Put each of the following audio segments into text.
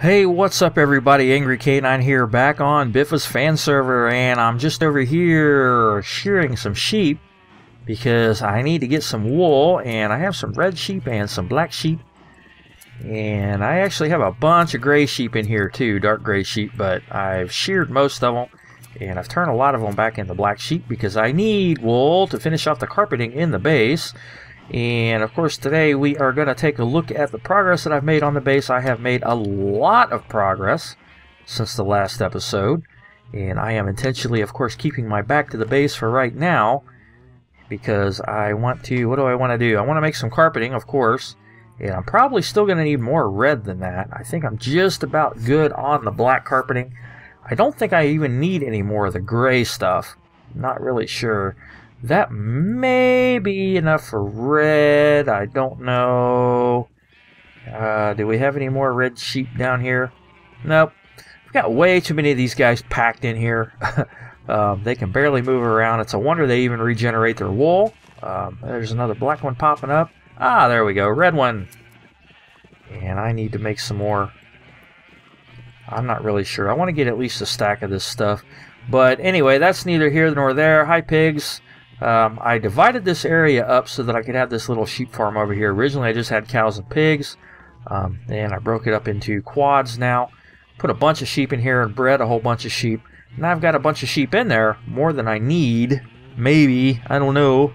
Hey, what's up everybody? Angry K9 here, back on Biffa's fan server, and I'm just over here shearing some sheep because I need to get some wool, and I have some red sheep and some black sheep. And I actually have a bunch of gray sheep in here too, dark gray sheep, but I've sheared most of them, and I've turned a lot of them back into black sheep because I need wool to finish off the carpeting in the base. And of course today we are going to take a look at the progress that I've made on the base. I have made a lot of progress since the last episode. And I am intentionally, of course, keeping my back to the base for right now. Because I want to, what do I want to do? I want to make some carpeting, of course. And I'm probably still going to need more red than that. I think I'm just about good on the black carpeting. I don't think I even need any more of the gray stuff. Not really sure. That may be enough for red. I don't know. Uh, do we have any more red sheep down here? Nope. We've got way too many of these guys packed in here. um, they can barely move around. It's a wonder they even regenerate their wool. Um, there's another black one popping up. Ah, there we go. Red one. And I need to make some more. I'm not really sure. I want to get at least a stack of this stuff. But anyway, that's neither here nor there. Hi, pigs. Um, I divided this area up so that I could have this little sheep farm over here. Originally, I just had cows and pigs, um, and I broke it up into quads now. Put a bunch of sheep in here and bred a whole bunch of sheep. Now I've got a bunch of sheep in there, more than I need. Maybe, I don't know.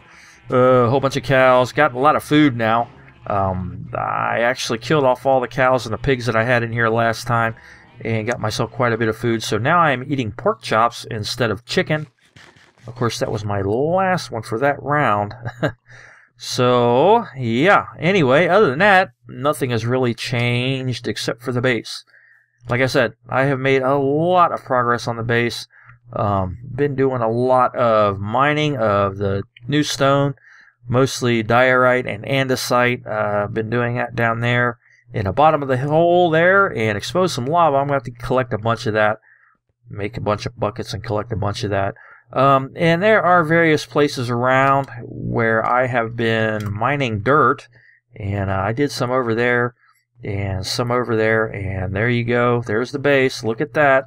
Uh, a whole bunch of cows. Got a lot of food now. Um, I actually killed off all the cows and the pigs that I had in here last time and got myself quite a bit of food. So now I'm eating pork chops instead of chicken. Of course, that was my last one for that round. so, yeah. Anyway, other than that, nothing has really changed except for the base. Like I said, I have made a lot of progress on the base. Um, been doing a lot of mining of the new stone, mostly diorite and andesite. Uh, been doing that down there in the bottom of the hole there and expose some lava. I'm going to have to collect a bunch of that, make a bunch of buckets and collect a bunch of that. Um, and there are various places around where I have been mining dirt, and uh, I did some over there and some over there, and there you go. There's the base. Look at that.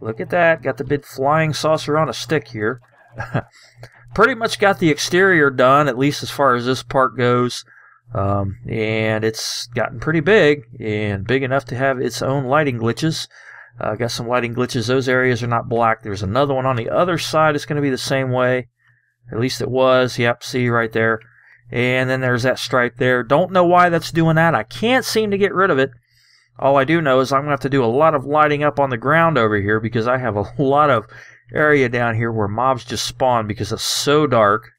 Look at that. Got the big flying saucer on a stick here. Pretty much got the exterior done, at least as far as this part goes. Um, and it's gotten pretty big, and big enough to have its own lighting glitches. Uh, got some lighting glitches. Those areas are not black. There's another one on the other side. It's going to be the same way. At least it was. Yep, see right there. And then there's that stripe there. Don't know why that's doing that. I can't seem to get rid of it. All I do know is I'm going to have to do a lot of lighting up on the ground over here because I have a lot of area down here where mobs just spawn because it's so dark.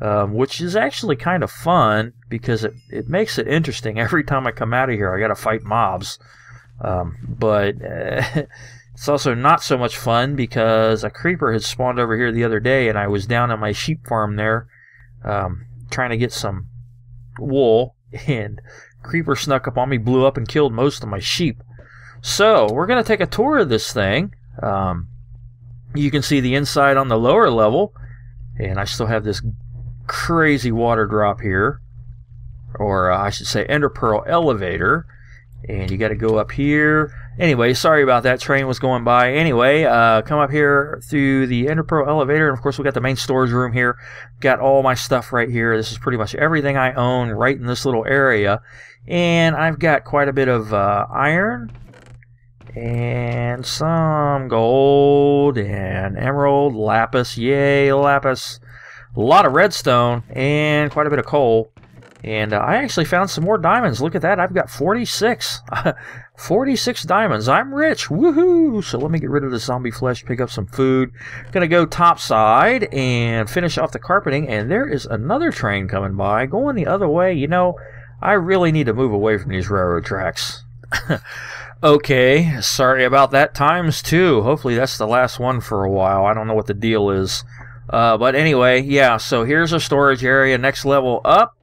Um, which is actually kind of fun because it, it makes it interesting. Every time I come out of here, I got to fight mobs. Um, but uh, it's also not so much fun because a creeper had spawned over here the other day, and I was down on my sheep farm there um, trying to get some wool, and creeper snuck up on me, blew up, and killed most of my sheep. So we're going to take a tour of this thing. Um, you can see the inside on the lower level, and I still have this crazy water drop here, or uh, I should say ender pearl elevator and you got to go up here. Anyway, sorry about that. Train was going by. Anyway, uh, come up here through the Ender Pearl elevator, and of course we got the main storage room here. Got all my stuff right here. This is pretty much everything I own right in this little area, and I've got quite a bit of uh, iron and some gold and emerald, lapis. Yay, lapis! A lot of redstone and quite a bit of coal. And uh, I actually found some more diamonds. Look at that. I've got 46. 46 diamonds. I'm rich. Woohoo! So let me get rid of the zombie flesh, pick up some food. Gonna go topside and finish off the carpeting. And there is another train coming by, going the other way. You know, I really need to move away from these railroad tracks. okay, sorry about that. Times two. Hopefully that's the last one for a while. I don't know what the deal is. Uh, but anyway, yeah, so here's a storage area. Next level up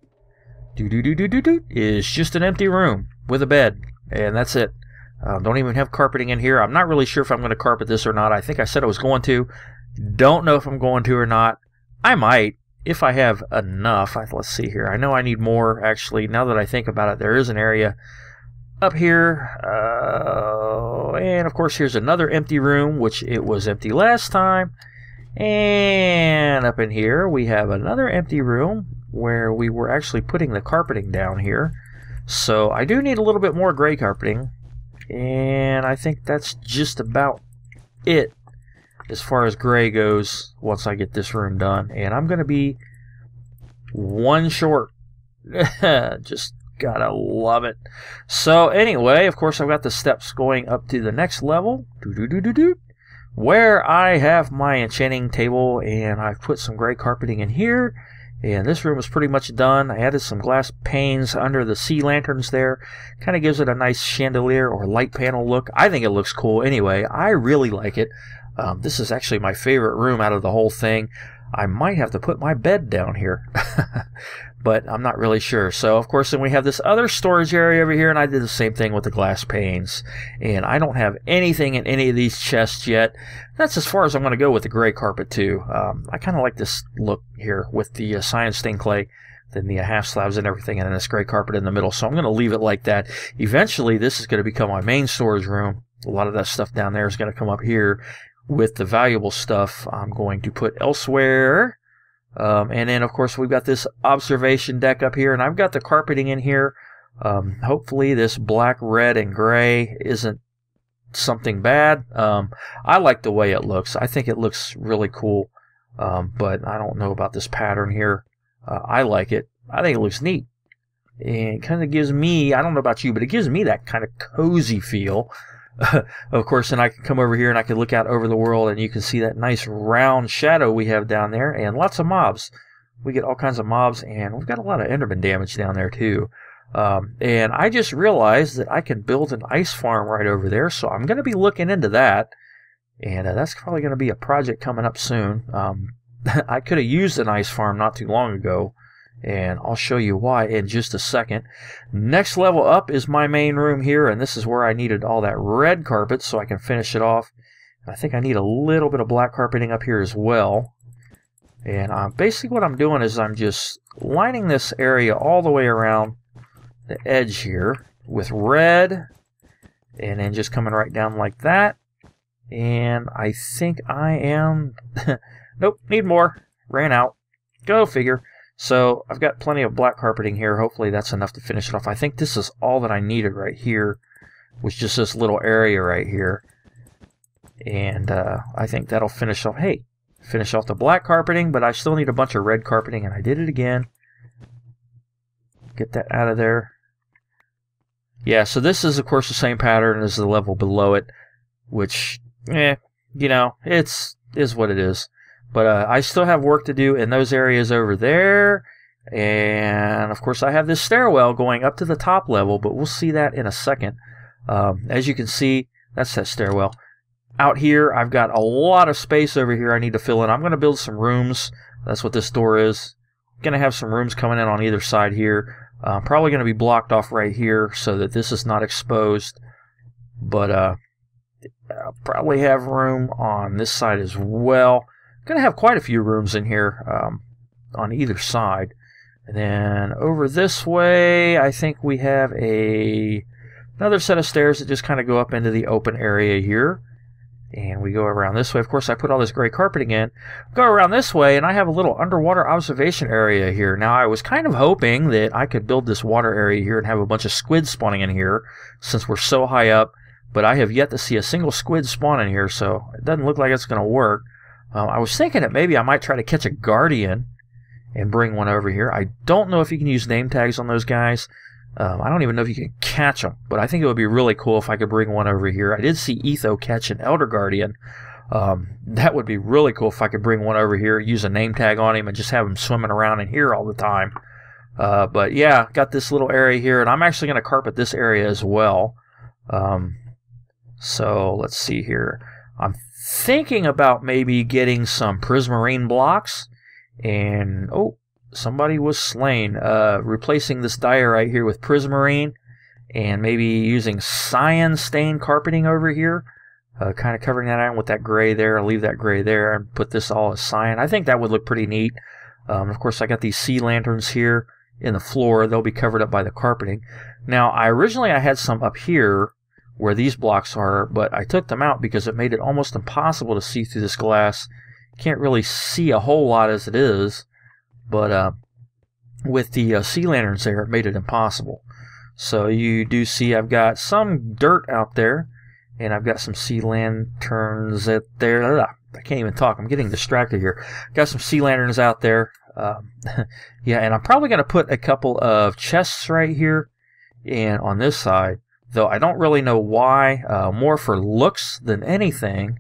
do do do do do do is just an empty room with a bed, and that's it. Uh, don't even have carpeting in here. I'm not really sure if I'm going to carpet this or not. I think I said I was going to. Don't know if I'm going to or not. I might if I have enough. Let's see here. I know I need more actually. Now that I think about it, there is an area up here. Uh, and of course, here's another empty room, which it was empty last time. And up in here, we have another empty room where we were actually putting the carpeting down here. So I do need a little bit more gray carpeting. And I think that's just about it as far as gray goes once I get this room done. And I'm going to be one short. just gotta love it. So anyway, of course, I've got the steps going up to the next level. Doo -doo -doo where I have my enchanting table and I've put some gray carpeting in here. And this room is pretty much done. I added some glass panes under the sea lanterns there. Kind of gives it a nice chandelier or light panel look. I think it looks cool anyway. I really like it. Um, this is actually my favorite room out of the whole thing. I might have to put my bed down here. but I'm not really sure. So, of course, then we have this other storage area over here, and I did the same thing with the glass panes. And I don't have anything in any of these chests yet. That's as far as I'm going to go with the gray carpet, too. Um, I kind of like this look here with the uh, cyan stained clay, then the uh, half slabs and everything, and then this gray carpet in the middle. So I'm going to leave it like that. Eventually, this is going to become my main storage room. A lot of that stuff down there is going to come up here with the valuable stuff I'm going to put elsewhere. Um, and then, of course, we've got this observation deck up here, and I've got the carpeting in here. Um, hopefully, this black, red, and gray isn't something bad. Um, I like the way it looks. I think it looks really cool, um, but I don't know about this pattern here. Uh, I like it. I think it looks neat. And it kind of gives me, I don't know about you, but it gives me that kind of cozy feel. of course, and I can come over here and I can look out over the world and you can see that nice round shadow we have down there and lots of mobs. We get all kinds of mobs and we've got a lot of Enderman damage down there too. Um, and I just realized that I can build an ice farm right over there, so I'm going to be looking into that. And uh, that's probably going to be a project coming up soon. Um, I could have used an ice farm not too long ago, and I'll show you why in just a second. Next level up is my main room here, and this is where I needed all that red carpet so I can finish it off. I think I need a little bit of black carpeting up here as well. And uh, basically what I'm doing is I'm just lining this area all the way around the edge here with red, and then just coming right down like that. And I think I am... nope, need more. Ran out. Go figure. So I've got plenty of black carpeting here. Hopefully that's enough to finish it off. I think this is all that I needed right here, was just this little area right here. And uh, I think that'll finish off, hey, finish off the black carpeting, but I still need a bunch of red carpeting, and I did it again. Get that out of there. Yeah, so this is, of course, the same pattern as the level below it, which, eh, you know, it's is what it is. But uh, I still have work to do in those areas over there. And of course, I have this stairwell going up to the top level, but we'll see that in a second. Um, as you can see, that's that stairwell. Out here, I've got a lot of space over here I need to fill in. I'm going to build some rooms. That's what this door is. Going to have some rooms coming in on either side here. Uh, probably going to be blocked off right here so that this is not exposed. But uh, I'll probably have room on this side as well going to have quite a few rooms in here um, on either side. And then over this way, I think we have a another set of stairs that just kind of go up into the open area here. And we go around this way. Of course, I put all this gray carpeting in. Go around this way, and I have a little underwater observation area here. Now, I was kind of hoping that I could build this water area here and have a bunch of squid spawning in here, since we're so high up. But I have yet to see a single squid spawn in here, so it doesn't look like it's going to work. Um, I was thinking that maybe I might try to catch a guardian and bring one over here. I don't know if you can use name tags on those guys. Um, I don't even know if you can catch them, but I think it would be really cool if I could bring one over here. I did see Etho catch an Elder Guardian. Um, that would be really cool if I could bring one over here, use a name tag on him, and just have him swimming around in here all the time. Uh, but yeah, got this little area here, and I'm actually going to carpet this area as well. Um, so let's see here. I'm thinking about maybe getting some prismarine blocks and oh somebody was slain. Uh, replacing this diorite here with prismarine and maybe using cyan stained carpeting over here. Uh, kind of covering that iron with that gray there. I'll leave that gray there and put this all as cyan. I think that would look pretty neat. Um, of course I got these sea lanterns here in the floor. They'll be covered up by the carpeting. Now, I originally I had some up here where these blocks are, but I took them out because it made it almost impossible to see through this glass. Can't really see a whole lot as it is, but uh, with the uh, sea lanterns there, it made it impossible. So you do see I've got some dirt out there, and I've got some sea lanterns out there. I can't even talk. I'm getting distracted here. Got some sea lanterns out there. Um, yeah, and I'm probably going to put a couple of chests right here and on this side, though I don't really know why. Uh, more for looks than anything.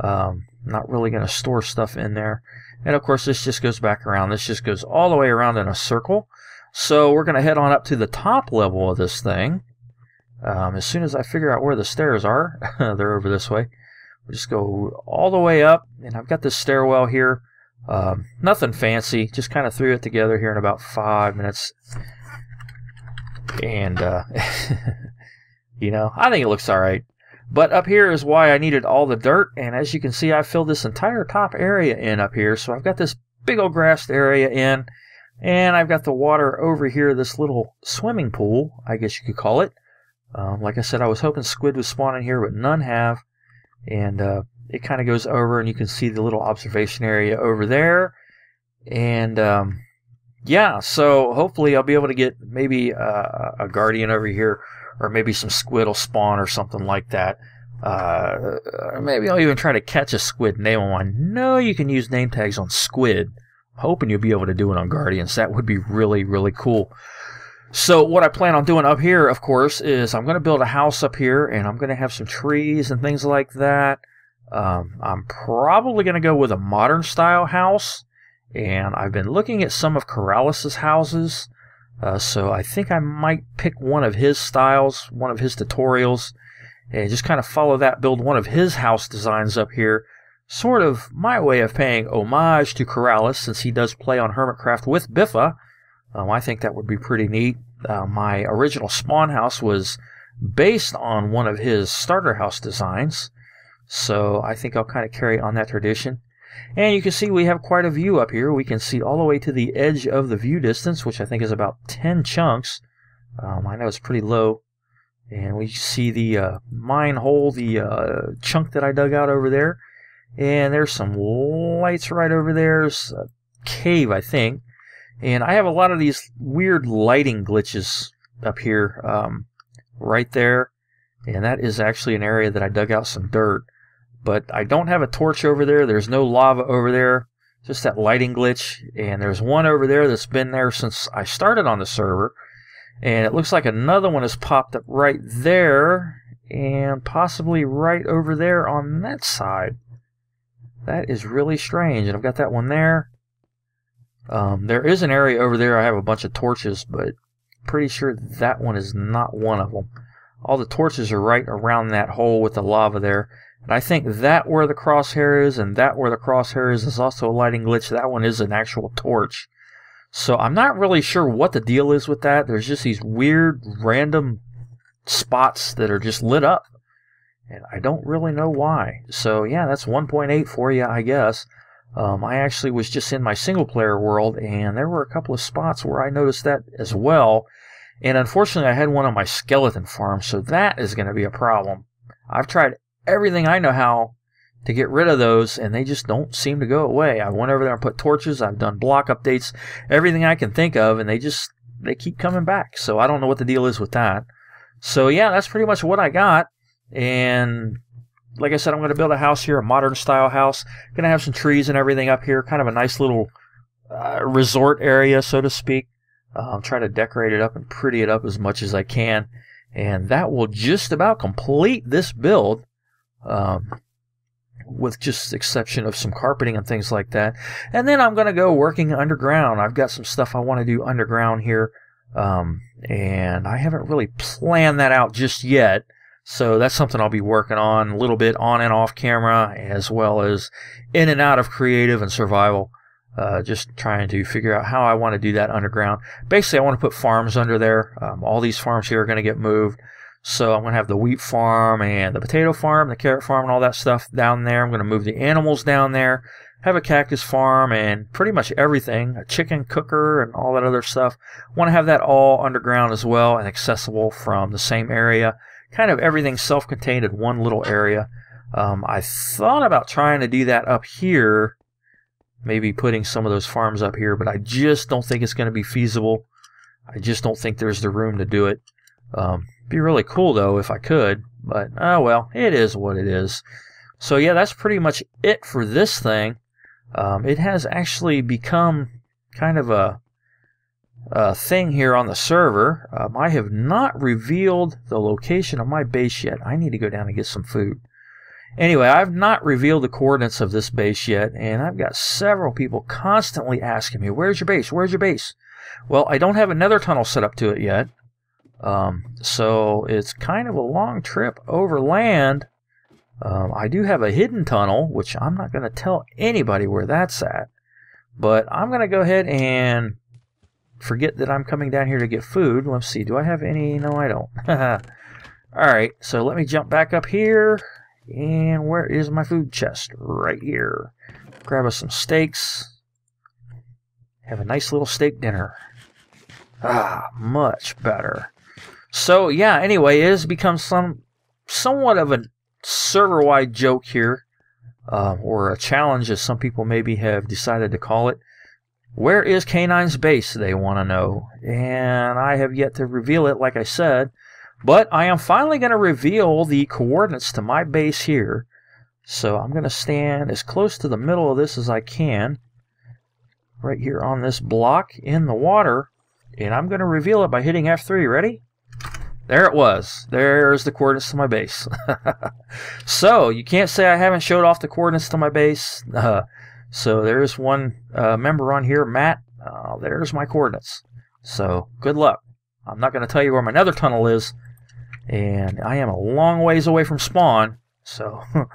Um, not really going to store stuff in there. And of course, this just goes back around. This just goes all the way around in a circle. So we're going to head on up to the top level of this thing. Um, as soon as I figure out where the stairs are, they're over this way. We'll just go all the way up, and I've got this stairwell here. Um, nothing fancy, just kind of threw it together here in about five minutes. And, uh, you know, I think it looks alright. But up here is why I needed all the dirt, and as you can see, I filled this entire top area in up here. So I've got this big old grassed area in, and I've got the water over here, this little swimming pool, I guess you could call it. Um, like I said, I was hoping squid would spawn in here, but none have. And uh, it kind of goes over, and you can see the little observation area over there. And um, yeah, so hopefully I'll be able to get maybe uh, a guardian over here, or maybe some squid will spawn or something like that. Uh, maybe I'll even try to catch a squid name on one. No, you can use name tags on squid. Hoping you'll be able to do it on guardians. That would be really, really cool. So what I plan on doing up here, of course, is I'm going to build a house up here, and I'm going to have some trees and things like that. Um, I'm probably going to go with a modern style house, and I've been looking at some of Keralis' houses. Uh, so I think I might pick one of his styles, one of his tutorials, and just kind of follow that, build one of his house designs up here. Sort of my way of paying homage to Keralis, since he does play on Hermitcraft with Biffa. Um, I think that would be pretty neat. Uh, my original spawn house was based on one of his starter house designs, so I think I'll kind of carry on that tradition. And you can see we have quite a view up here. We can see all the way to the edge of the view distance, which I think is about 10 chunks. Um, I know it's pretty low. And we see the uh, mine hole, the uh, chunk that I dug out over there. And there's some lights right over there. There's a cave, I think. And I have a lot of these weird lighting glitches up here, um, right there. And that is actually an area that I dug out some dirt. But I don't have a torch over there. There's no lava over there. Just that lighting glitch. And there's one over there that's been there since I started on the server. And it looks like another one has popped up right there. And possibly right over there on that side. That is really strange. And I've got that one there. Um, there is an area over there I have a bunch of torches, but pretty sure that one is not one of them. All the torches are right around that hole with the lava there. And I think that where the crosshair is and that where the crosshair is is also a lighting glitch. That one is an actual torch. So I'm not really sure what the deal is with that. There's just these weird random spots that are just lit up. And I don't really know why. So yeah, that's 1.8 for you, I guess. Um, I actually was just in my single player world, and there were a couple of spots where I noticed that as well. And unfortunately, I had one on my skeleton farm, so that is going to be a problem. I've tried everything I know how to get rid of those, and they just don't seem to go away. I went over there and put torches. I've done block updates, everything I can think of, and they just they keep coming back. So I don't know what the deal is with that. So yeah, that's pretty much what I got. And like I said, I'm going to build a house here, a modern style house. Going to have some trees and everything up here, kind of a nice little uh, resort area, so to speak. Uh, I'm trying to decorate it up and pretty it up as much as I can. And that will just about complete this build, um, with just exception of some carpeting and things like that. And then I'm going to go working underground. I've got some stuff I want to do underground here. Um, and I haven't really planned that out just yet. So that's something I'll be working on a little bit on and off camera, as well as in and out of creative and survival. Uh, just trying to figure out how I want to do that underground. Basically, I want to put farms under there. Um, all these farms here are going to get moved. So I'm going to have the wheat farm and the potato farm, the carrot farm, and all that stuff down there. I'm going to move the animals down there, have a cactus farm, and pretty much everything, a chicken cooker, and all that other stuff. want to have that all underground as well and accessible from the same area. Kind of everything self-contained in one little area. Um, I thought about trying to do that up here, maybe putting some of those farms up here, but I just don't think it's going to be feasible. I just don't think there's the room to do it. Um, be really cool though if I could, but oh well, it is what it is. So yeah, that's pretty much it for this thing. Um, it has actually become kind of a, a thing here on the server. Um, I have not revealed the location of my base yet. I need to go down and get some food. Anyway, I've not revealed the coordinates of this base yet, and I've got several people constantly asking me, Where's your base? Where's your base? Well, I don't have another tunnel set up to it yet. Um, so it's kind of a long trip over land. Um, I do have a hidden tunnel, which I'm not going to tell anybody where that's at. But I'm going to go ahead and forget that I'm coming down here to get food. Let's see, do I have any? No, I don't. Alright, so let me jump back up here. And where is my food chest? Right here. Grab us some steaks. Have a nice little steak dinner. Ah, much better. So yeah, anyway, it has become some somewhat of a server-wide joke here, uh, or a challenge, as some people maybe have decided to call it. Where is K9's base? They want to know, and I have yet to reveal it, like I said. But I am finally going to reveal the coordinates to my base here. So I'm going to stand as close to the middle of this as I can, right here on this block in the water, and I'm going to reveal it by hitting F3. Ready? There it was. There's the coordinates to my base. so you can't say I haven't showed off the coordinates to my base. Uh, so there's one uh, member on here, Matt. Uh, there's my coordinates. So good luck. I'm not going to tell you where my nether tunnel is, and I am a long ways away from spawn. So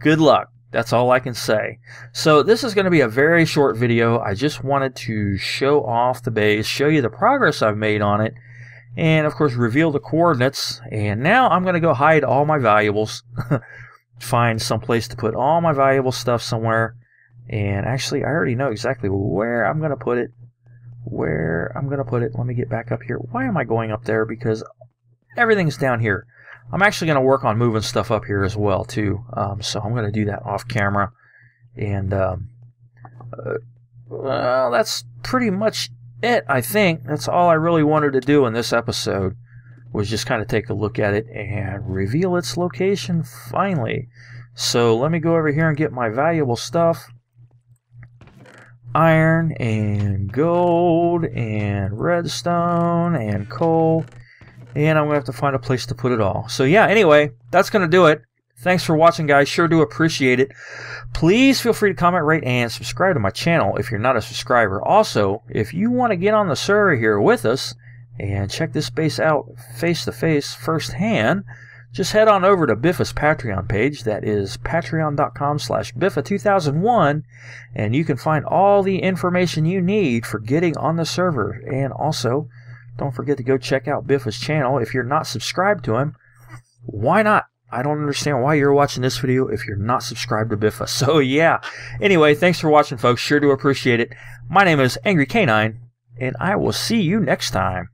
good luck. That's all I can say. So this is going to be a very short video. I just wanted to show off the base, show you the progress I've made on it, and of course reveal the coordinates. And now I'm going to go hide all my valuables find some place to put all my valuable stuff somewhere. And actually I already know exactly where I'm going to put it. Where I'm going to put it. Let me get back up here. Why am I going up there? Because everything's down here. I'm actually going to work on moving stuff up here as well too. Um, so I'm going to do that off camera. And um, uh, well that's pretty much it, I think. That's all I really wanted to do in this episode was just kind of take a look at it and reveal its location finally. So let me go over here and get my valuable stuff. Iron and gold and redstone and coal. And I'm going to have to find a place to put it all. So yeah, anyway, that's going to do it. Thanks for watching, guys. Sure do appreciate it. Please feel free to comment, rate, and subscribe to my channel if you're not a subscriber. Also, if you want to get on the server here with us and check this base out face to face firsthand, just head on over to Biffa's Patreon page. That is patreon.com slash Biffa2001, and you can find all the information you need for getting on the server. And also, don't forget to go check out Biffa's channel. If you're not subscribed to him, why not? I don't understand why you're watching this video if you're not subscribed to Biffa. So yeah. Anyway, thanks for watching, folks. Sure do appreciate it. My name is Angry K9, and I will see you next time.